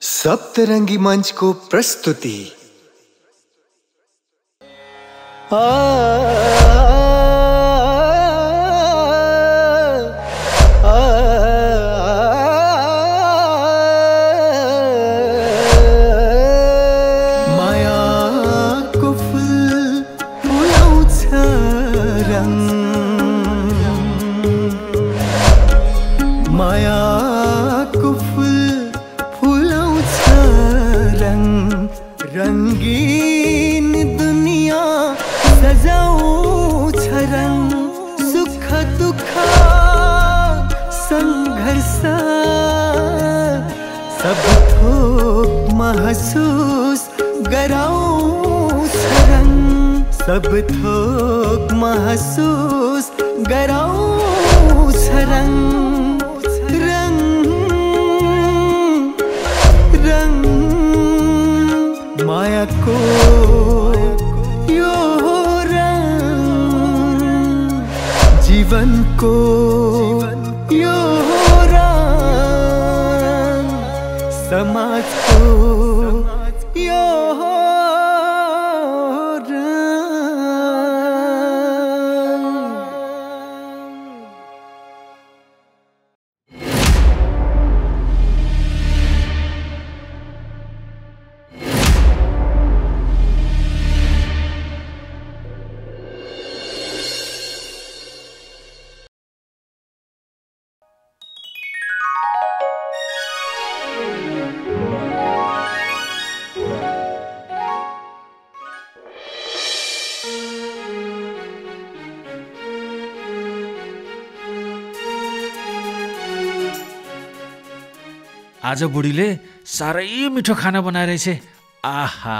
सप्तरंगी मंच को प्रस्तुति। आ, जासूस गराऊं सब थोक महसूस गराऊं रंग रंग। माया को यो रंग। जीवन को आज बुढीले साह्रै मिठो खाना बनाइरहेछ। आहा।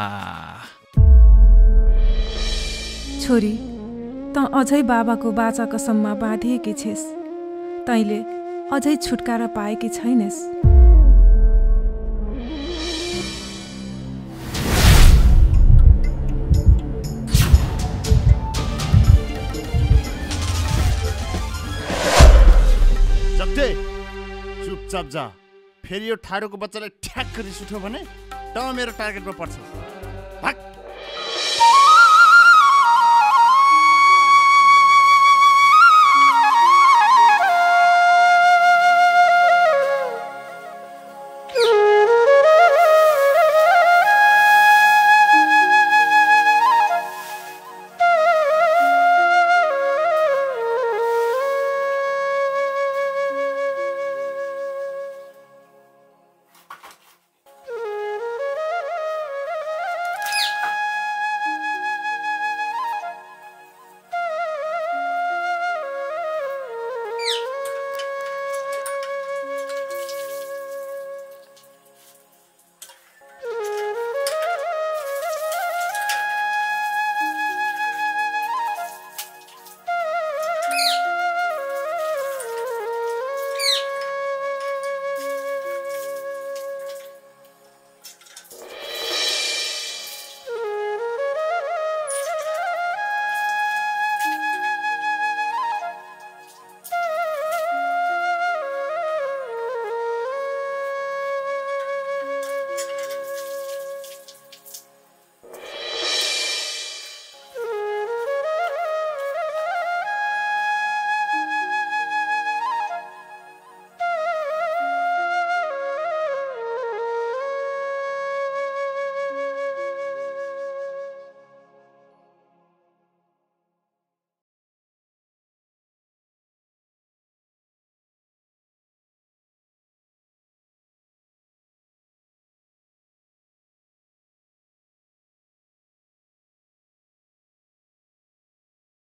छोरी त अझै बाबाको बाचा कसममा बाँधिएकी छिस्। तैँले अझै छुटकारा पाएकी छैनस्। जग्दे चुपचाप जा। फेरि यो ठाडोको बच्चालाई ठ्याक्क रिस उठ्यो भने त मेरो टार्गेटमा पर्छ।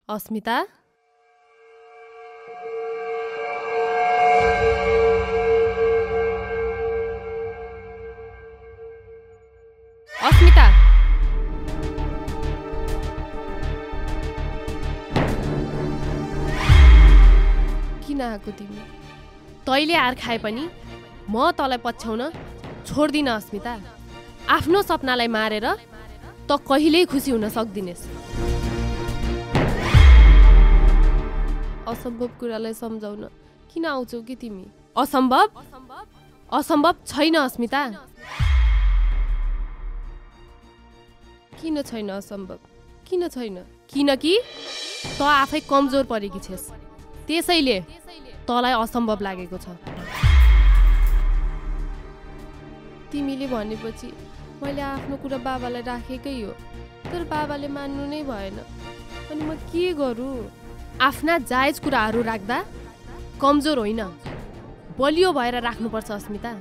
अस्मिता? अस्मिता? किन आएको तिमी? तैँले आर खाए पनि म तँलाई पछ्याउन छोड्दिनँ अस्मिता। आफ्नो सपनालाई मारेर त कहिल्यै खुसी हुन सक्दिनस् असम्भव कुरालाई सम्झाउन किन आउँछौ कि तिमी? असम्भव? असम्भव छैन अस्मिता। किन छैन असम्भव? किन छैन? किनकि त आफै कमजोर परेकी छेस। त्यसैले तँलाई असम्भव लागेको छ। तिमीले भनेपछि मैले आफ्नो कुरा बाबालाई राखेकै हो। तर बाबाले मान्नु नै भएन। अनि म के गरौँ? आफ्ना जायज कुराहरू राख्दा कमजोर होइन। बलियो भएर राख्नुपर्छ अस्मिता।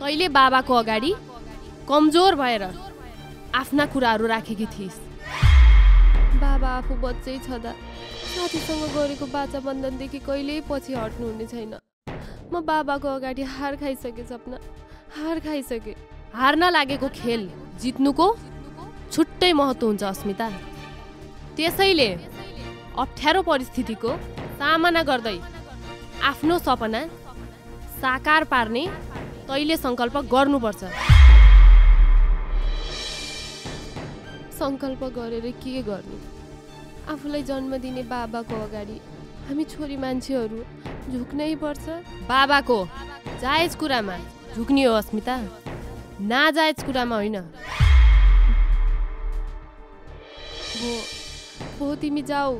तैँले बाबाको अगाडि कमजोर भएर आफ्ना कुराहरू राखेकी थिइस्। बाबा आफू बच्चै छँदा साथीसँग गरेको बाचा बन्धनदेखि कहिल्यै पछि हट्नुहुने छैन। म बाबाको अगाडि हार खाइसकेँ सपना। हार खाइसकेँ। हार्न लागेको खेल जित्नुको छुट्टै महत्त्व हुन्छ अस्मिता। त्यसैले अप्ठ्यारो परिस्थितिको सामना गर्दै आफ्नो सपना साकार पार्ने तैँले सङ्कल्प गर्नुपर्छ। सङ्कल्प गरेर के गर्ने? आफूलाई जन्म दिने बाबाको अगाडि हामी छोरी मान्छेहरू झुक्नै पर्छ। बाबाको जायज कुरामा झुक्ने हो अस्मिता। नाजायज कुरामा होइन। भो तिमी जाऊ।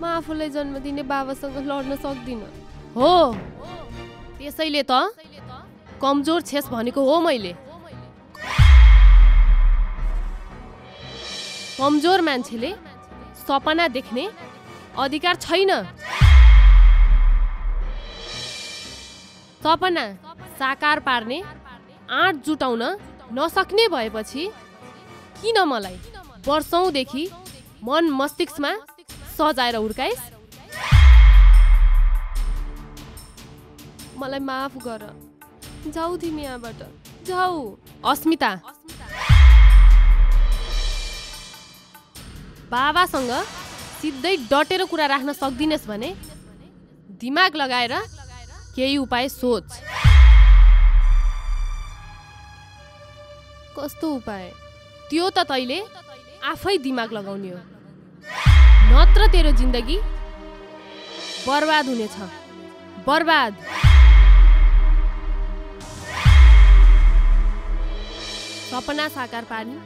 म आफूलाई जन्म दिने बाबासँग लड्न सक्दिनँ। हो। त्यसैले त कमजोर छेस भनेको हो मैले। कमजोर मान्छेले सपना देख्ने अधिकार छैन। सपना साकार पार्ने आँट जुटाउन नसक्ने भएपछि किन मलाई वर्षौँदेखि मन मस्तिष्कमा सजाएर हुर्काइस्। मलाई माफ गर। जाऊ तिमी यहाँबाट। जाऊ। अस्मिता। बाबासँग सिधै डटेर कुरा राख्न सक्दिनस् भने दिमाग लगाएर केही उपाय सोच। कस्तो उपाय? त्यो त तैँले आफै दिमाग लगाउने हो। नत्र तेरो जिन्दगी बर्बाद हुनेछ। बर्बाद। सपना साकार पार्ने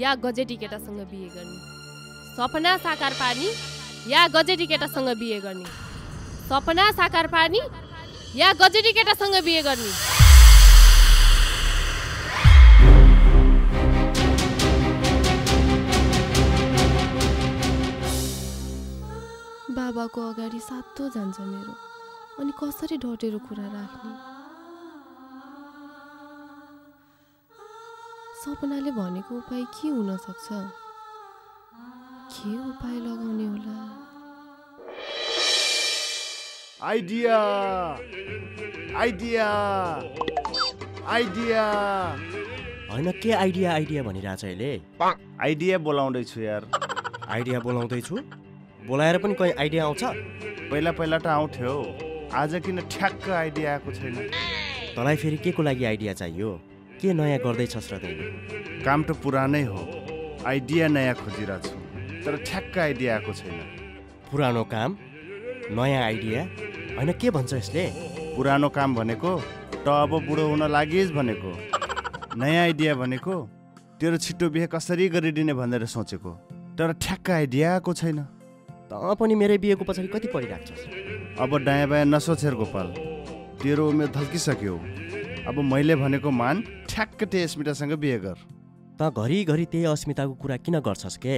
या गजेटी केटासँग बिहे गर्ने। सपना साकार पार्ने या गजेटी केटासँग बिहे गर्ने। सपना साकार पार्ने या गजेटी केटासँग बिहे गर्ने। बाबाको अगाडि सातो जान्छ मेरो। अनि कसरी डटेर कुरा राख्ने? सपनाले भनेको उपाय के हुन सक्छ? के उपाय लगाउने होला? आइडिया! आइडिया! आइडिया! होइन के आइडिया आइडिया भनिरहेछ अहिले? आइडिया बोलाउँदैछु यार। आइडिया बोलाउँदैछु? बोलाएर पनि कहीँ आइडिया आउँछ? पहिला पहिला त आउँथ्यो। आज किन ठ्याक्क आइडिया आएको छैन? तँलाई फेरि के को लागि आइडिया चाहियो? के नयाँ गर्दैछस् र तैँले काम त पुरानै हो। आइडिया नयाँ खोजिरहेको छु तर ठ्याक्क आइडिया आएको छैन। पुरानो काम नयाँ आइडिया होइन के भन्छ यसले? पुरानो काम भनेको त अब बुढो हुन लागिस् भनेको नयाँ आइडिया भनेको तेरो छिटो बिहे कसरी गरिदिने भनेर सोचेको। तर ठ्याक्क आइडिया आएको छैन। तँ पनि मेरै बिहेको पछाडि कति परिरहेको छस् अब दायाँ बायाँ नसोचेर गोपाल तेरो उमेर धल्किसक्यो। अब मैले भनेको मान ठ्याक्क त्यही स्मितासँग बिहे गर। त घरिघरि त्यही अस्मिताको कुरा किन गर्छस् के?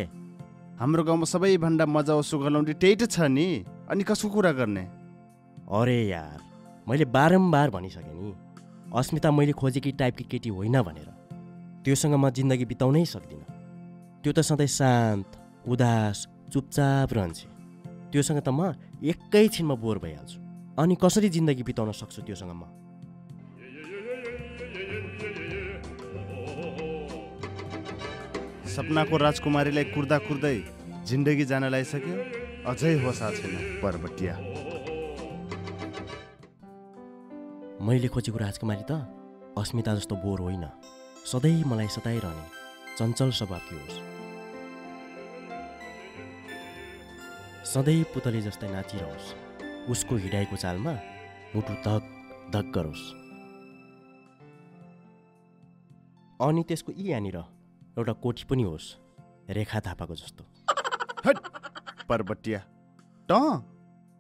हाम्रो गाउँमा सबैभन्दा मजा उसो गलाउने त्यही त छ नि। अनि कसको कुरा गर्ने? अरे यार मैले बारम्बार भनिसकेँ नि। अस्मिता मैले खोजेकी टाइपकी केटी होइन भनेर। त्योसँग म जिन्दगी बिताउनै सक्दिनँ। त्यो त सधैँ शान्त उदास चुपचाप रहन्छे। त्योसँग त म एकैछिनमा बोर भइहाल्छु। अनि कसरी जिन्दगी बिताउन सक्छु त्योसँग म? सपनाको राजकुमारीलाई कुर्दा कुर्दै जिन्दगी जान लागिसक्यो। अझै होसा छैन पर्वटिया मैले खोजेको राजकुमारी त अस्मिता जस्तो बोर होइन। सधैँ मलाई सताइरहने चञ्चल स्वभावकी होस्। सधैँ पुतली जस्तै नाचिरहोस् उसको हिडाइको चालमा मुटु धक धक गरोस्। अनि त्यसको यी यहाँनिर एउटा कोठी पनि होस् रेखा थापाको जस्तो। पर्वटिया त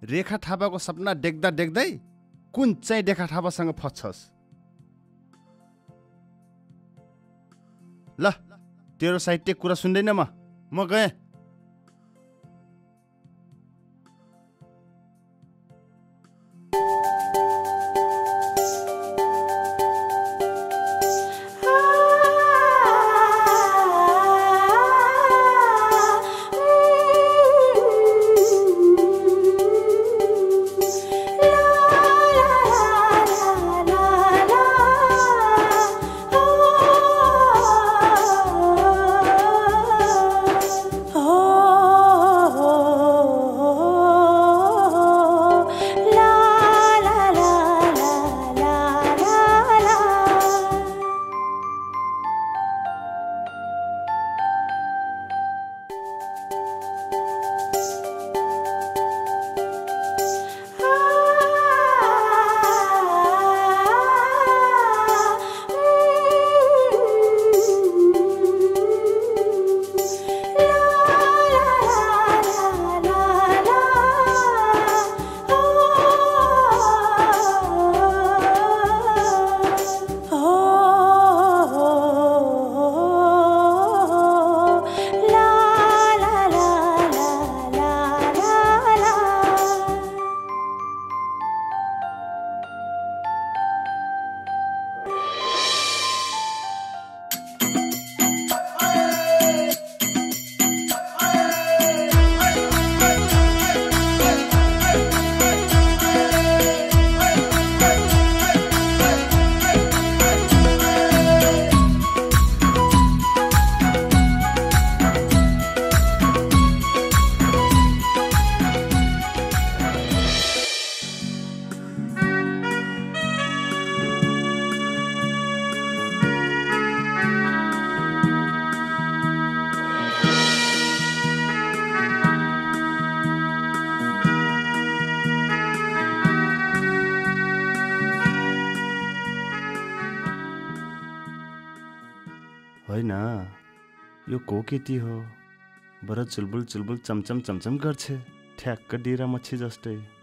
रेखा थापाको सपना देख्दा देख्दै कुन चाहिँ रेखा थापासँग फस्छस् ल तेरो साहित्य कुरा सुन्दैन म। म गएँ। होइन? यो को केटी हो। बरु चुलबुल चुलबुल चमचम चमचम गर्छ। ठ्याक्क डिरा मच्छी जस्तै।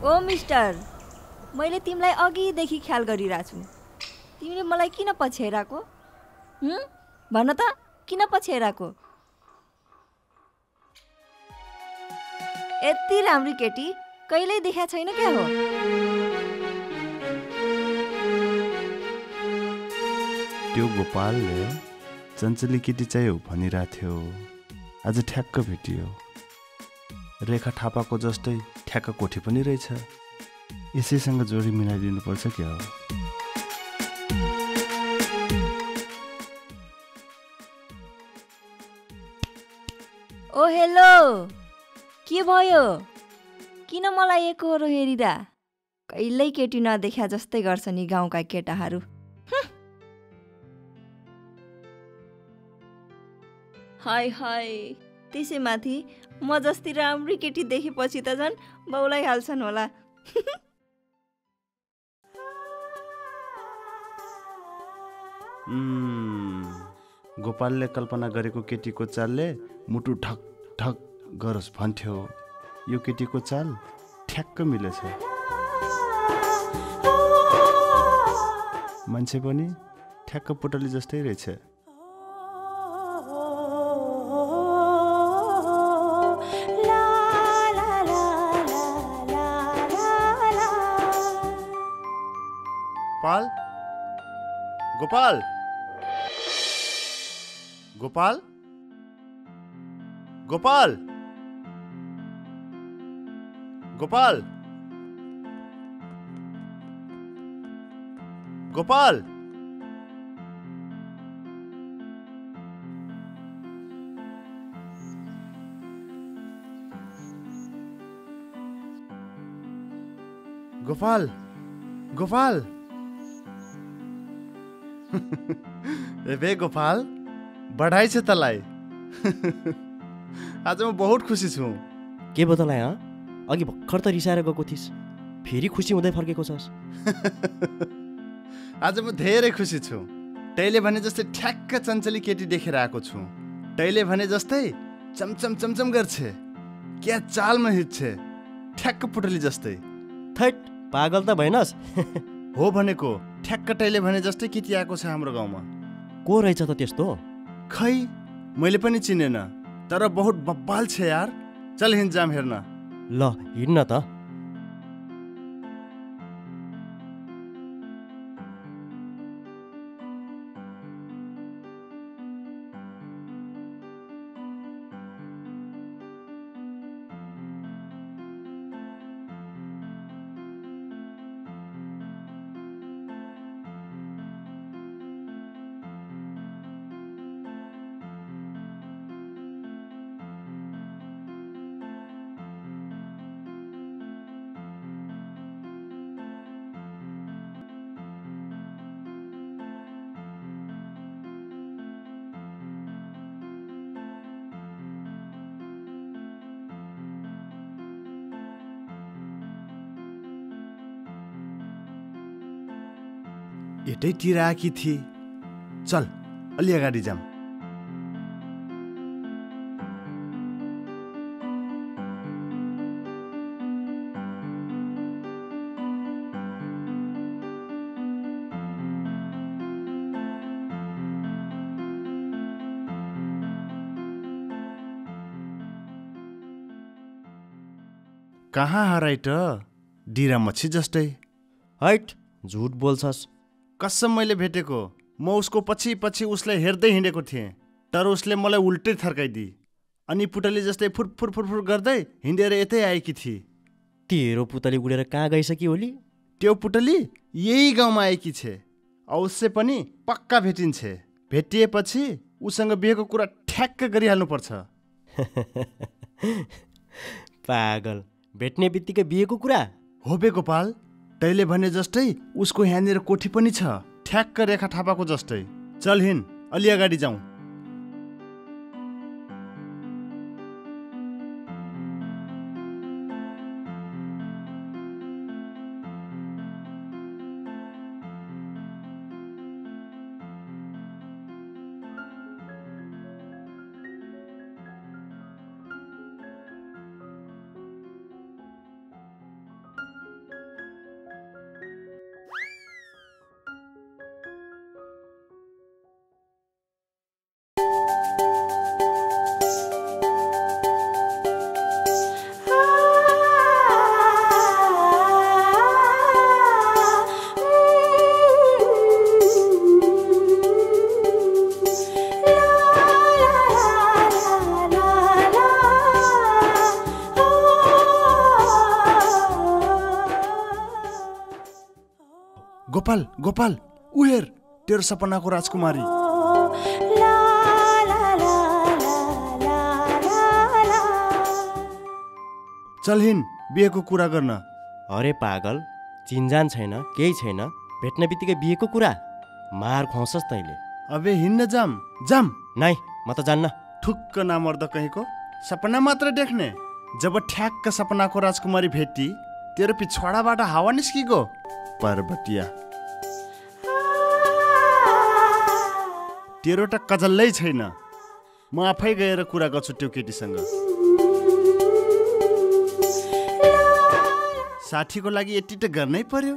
ओ मिस्टर मैले तिमीलाई अघिदेखि ख्याल गरिरहेको छु तिमीले मलाई किन पछ्याइरहेको? भन त किन पछ्याइरहेको? यति राम्री केटी कहिल्यै देखा छैन क्या हो? त्यो गोपालले चञ्चली केटी चाहिँ हो भनिरहेको थियो। आज ठ्याक्क भेटियो। रेखा थापाको जस्तै ठ्याक्क कोठी पनि रहेछ। यसैसँग जोडी मिलाइदिनुपर्छ क्या हो? ओ हेलो! के भयो? किन मलाई एकहोरो हेरिरा कहिल्यै केटी नदेखा जस्तै गर्छ नि गाउँका केटाहरू। हाय हाय! त्यसैमाथि म जस्ती राम्री केटी देखेपछि त झन् बाउलाई होला। गोपालले कल्पना गरेको केटीको चालले मुटु ठक ठक गरोस् भन्थ्यो। यो केटीको चाल ठ्याक्क मिलेछ। मान्छे पनि ठ्याक्क पुटली जस्तै रहेछ। गोपाल? गोपाल? गोपाल? गोपाल? गोपाल? गोपाल? गोपाल? ए गोपाल बधाई छ तँलाई। आज म बहुत खुसी छु। के भयो तँलाई हँ? अघि भर्खर त रिसाएर गएको थिइस्। फेरि खुसी हुँदै फर्केको छस्। आज म धेरै खुसी छु। तैँले भने जस्तै ठ्याक्क चञ्चली केटी देखेर आएको छु। तैँले भने जस्तै चमचम चमचम गर्छे। क्या चालमा हिँड्छे। ठ्याक्क पुटली जस्तै। थैट पागल त भएनस्। हो भनेको ठ्याक्क तैँले भने जस्तै केटी आएको छ हाम्रो गाउँमा। को रहेछ त त्यस्तो? खै मैले पनि चिनेन तर बहुत बब्बाल छ यार। चल हिँड जाम हेर्न। ल हिँड्न त। यतैतिर आएकी थिए। चल अलि अगाडि जाम कहाँ हराइ त डिरा मच्छी जस्तै। हैट झुट बोल्छस्। कसम मैले भेटेको म उसको पछि पछि उसलाई हेर्दै हिँडेको थिएँ। तर उसले मलाई उल्टै थर्काइदिए अनि पुटली जस्तै फुरफुर फुरफुर गर्दै हिँडेर यतै आएकी थिए। तेरो पुतली उडेर कहाँ गइसक्यो होली त्यो पुटली यही गाउँमा आएकी छे अवश्य पनि पक्का भेटिन्छे। भेटिएपछि उसँग बिहेको कुरा ठ्याक्क गरिहाल्नुपर्छ। पागल। भेट्ने बित्तिकै बिहेको कुरा? हो बे गोपाल। तैँले भने जस्तै उसको यहाँनिर कोठी पनि छ। ठ्याक्क रेखा थापाको जस्तै। चल हिँड अलि अगाडि जाउँ। गोपाल गोपाल उहेर तेरो सपनाको राजकुमारी। चल हिँड बिहेको कुरा गर्न। अरे पागल चिन्जान छैन केही छैन भेट्ने बित्तिकै बिहेको कुरा? मार खुवाउँछस् तैँले। अबे हिँड्न जाम जाम। नाइ म त जान्न। ठुक्क नामर्द कहीँको। सपना मात्र देख्ने। जब ठ्याक्क सपनाको राजकुमारी भेटी तेरो पिछवाडाबाट हावा निस्किगयो पर्वतिया। तेरो त कजल्लै छैन। म आफै गएर कुरा गर्छु त्यो केटीसँग। साथीको लागि यति त गर्नै पर्यो।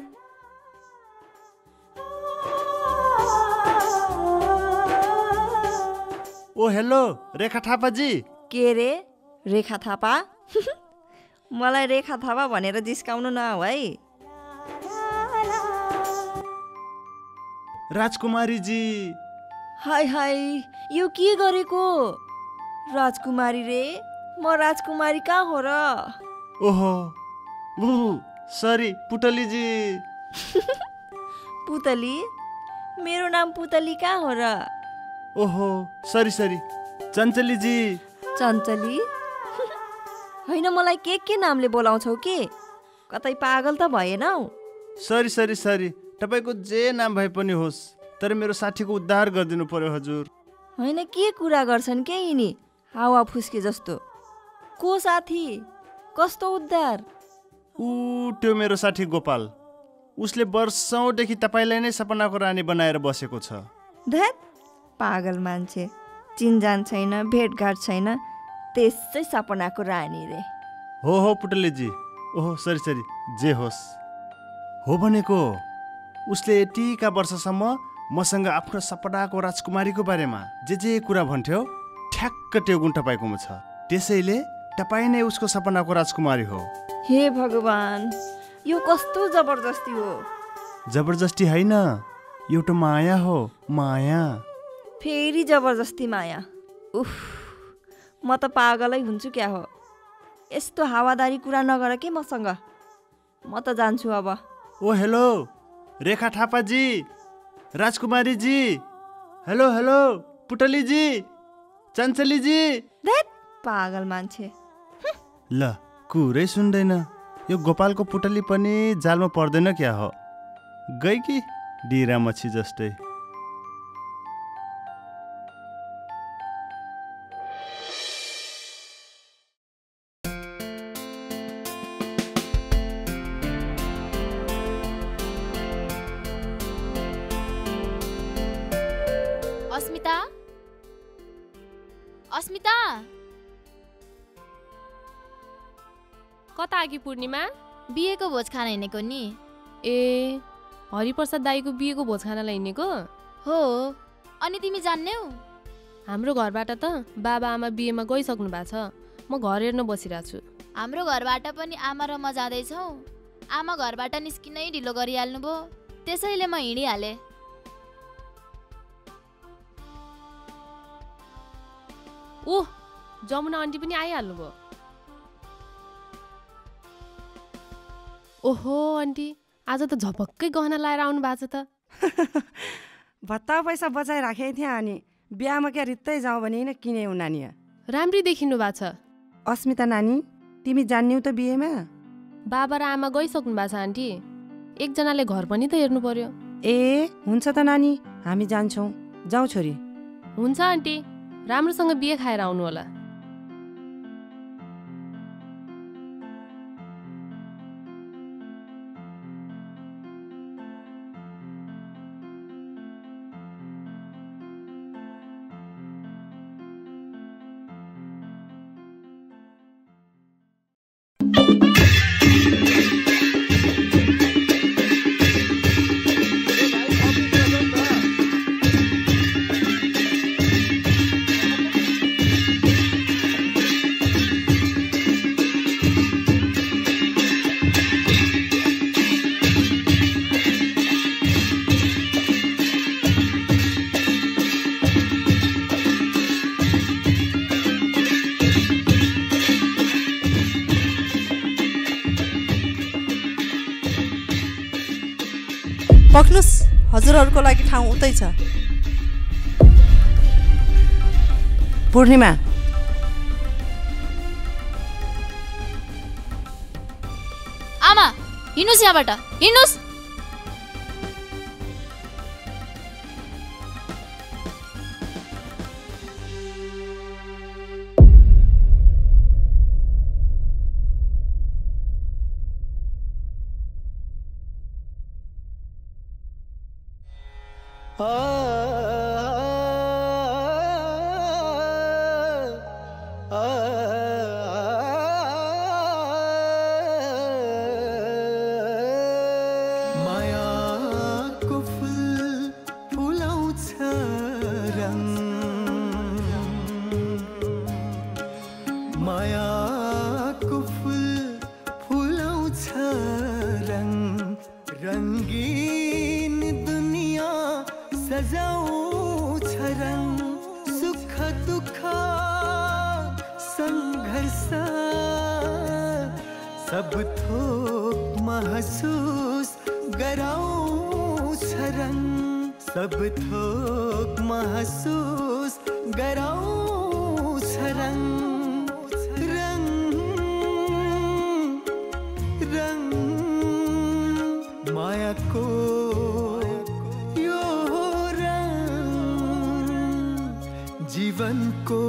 ओ हेलो रेखा थापाजी। के रे? रेखा थापा? मलाई रेखा थापा भनेर जिस्काउनु न है। राजकुमारीजी हाय हाय यो के गरेको? राजकुमारी रे म राजकुमारी कहाँ हो र? ओहो सरी पुटलीजी पुतली? मेरो नाम पुतली कहाँ हो र? ओहो सरी सरी चञ्चलीजी। चञ्चली? होइन मलाई के के नामले बोलाउँछौ के? कतै पागल त भएनौ। सरी सरी सरी तपाईँको जे नाम भए पनि होस्। तर मेरो साथीको उद्धार गरिदिनु पर्यो हजुर। होइन के कुरा गर्छन् के यिनी? हावा फुस्के जस्तो। को साथी? कस्तो उद्धार? ऊ त्यो मेरो साथी गोपाल। उसले वर्षौँदेखि तपाईँलाई नै सपनाको रानी बनाएर बसेको छ। धत? पागल मान्छे। चिनजान छैन भेटघाट छैन। त्यसै सपनाको रानी रे। हो हो पुटलीजी। ओहो सरी सरी। जे होस्। हो भनेको उसले यतिका वर्षसम्म मसँग आफ्नो सपनाको राजकुमारीको बारेमा जे जे कुरा भन्थ्यो ठ्याक्क त्यो गुण तपाईँकोमा छ। त्यसैले तपाईँ नै उसको सपनाको राजकुमारी हो। हे भगवान् यो कस्तो जबरजस्ती हो? जबरजस्ती होइन एउटा माया हो माया। फेरि जबरजस्ती माया। उफ म त पागलै हुन्छु क्या हो। यस्तो हावादारी कुरा नगर के मसँग? म त जान्छु अब। ओ hello Rekha Thapaji. Rajkumariji. Hello hello Putliji Chanchaliji. पागल मान्छे। ल कुरै सुन्दैन। यो गोपालको पुटली पनि जालमा पर्दैन क्या हो? गई कि डिरा मच्छी जस्तै? पूर्णिमा बिहेको भोज खान हिँडेको नि। ए हरिप्रसाद दाईको बिहेको भोज खानलाई हिँडेको? हो अनि तिमी जान्ने हौ। हाम्रो घरबाट त बाबा आमा बिहेमा गइसक्नु भएको छ। म घर हेर्न बसिरहेको छु। हाम्रो घरबाट पनि आमा र म जाँदैछौँ। आमा घरबाट निस्किनै ढिलो गरिहाल्नु भयो त्यसैले म हिँडिहालेँ। ओह जमुना आन्टी पनि आइहाल्नु भयो ओहो आन्टी आज त झपक्कै गहना लाएर आउनु भएको छ त। भत्ता पैसा बचाइ राखेको थिएँ अनि बिहामा क्या रित्तै जाउँ भने नै किने ऊ नानी। राम्री देखिनु भएको छ। अस्मिता नानी तिमी जान्यौ त बिहेमा? बाबा र आमा गइसक्नु भएको छ आन्टी। एकजनाले घर पनि त हेर्नु पर्यो। ए हुन्छ त नानी हामी जान्छौँ। जाउँ छोरी। हुन्छ आन्टी। राम्रोसँग बिहे खाएर आउनु होला। हजुरहरूको लागि ठाउँ उतै छ। पूर्णिमा। आमा हिँड्नुहोस् यहाँबाट। हिँड्नुहोस्। Oh. सब थोक महसूस गराऊं सरंग सब थोक महसूस गराऊं सरंग रंग रंग, माया को यो रंग। जीवन को